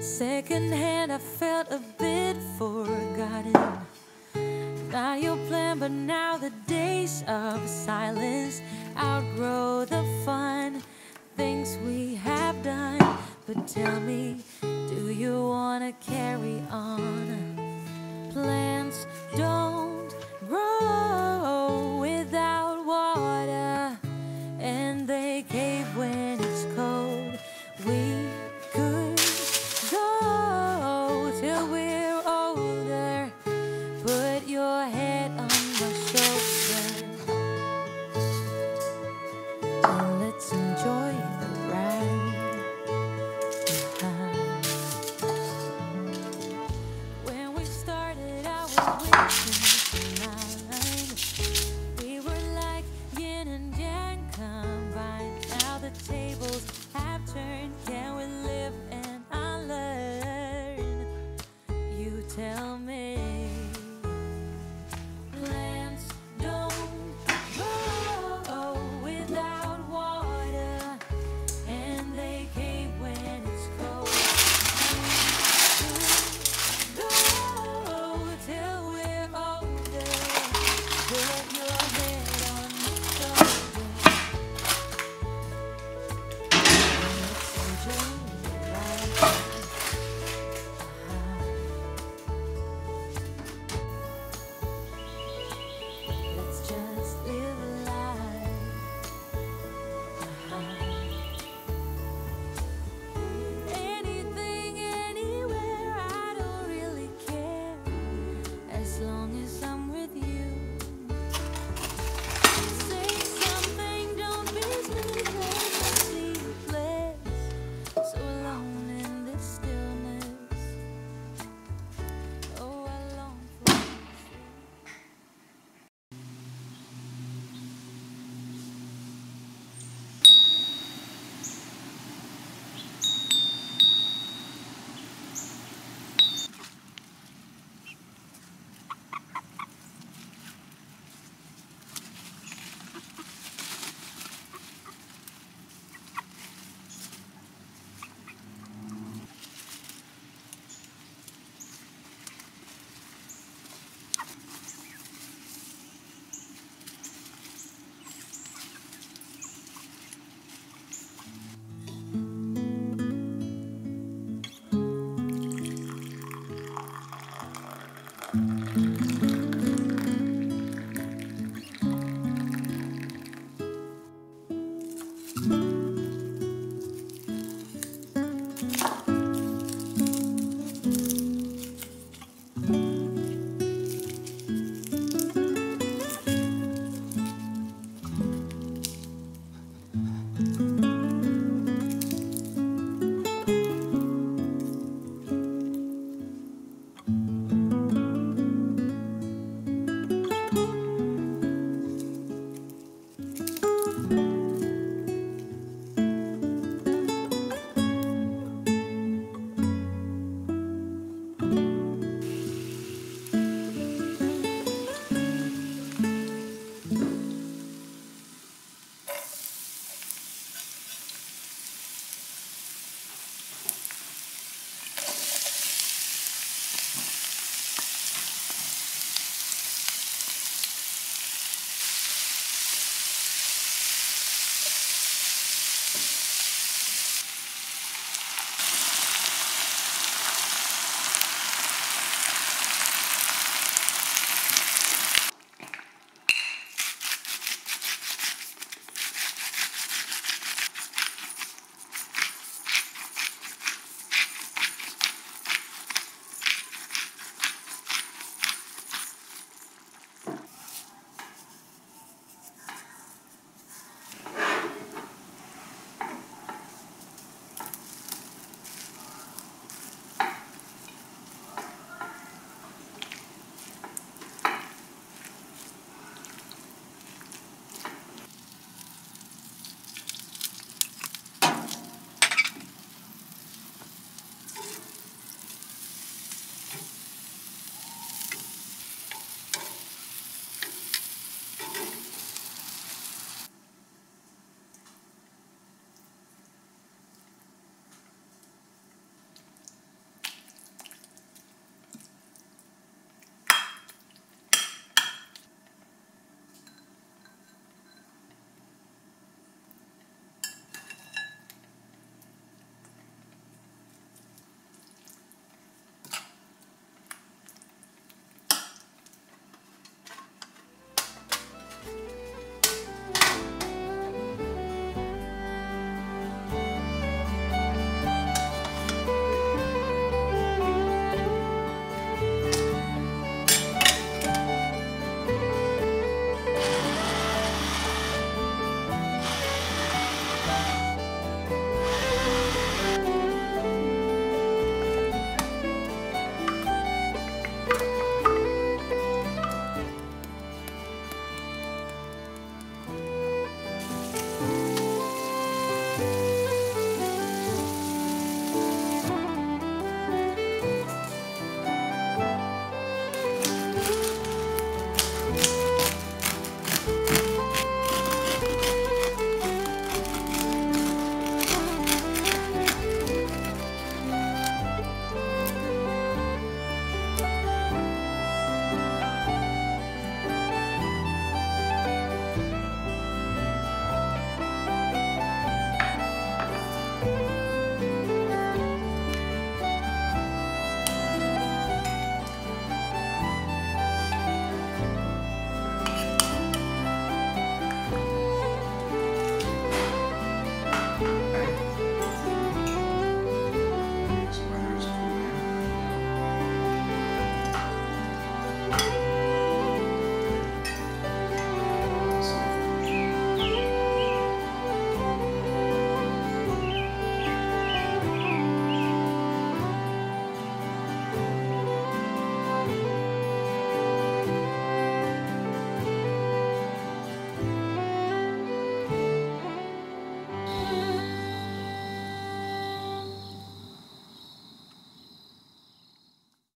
Second hand, I felt a bit forgotten. Not your plan, but now the days of silence outgrow the fun things we have done. But tell me, do you wanna carry on? Plans don't.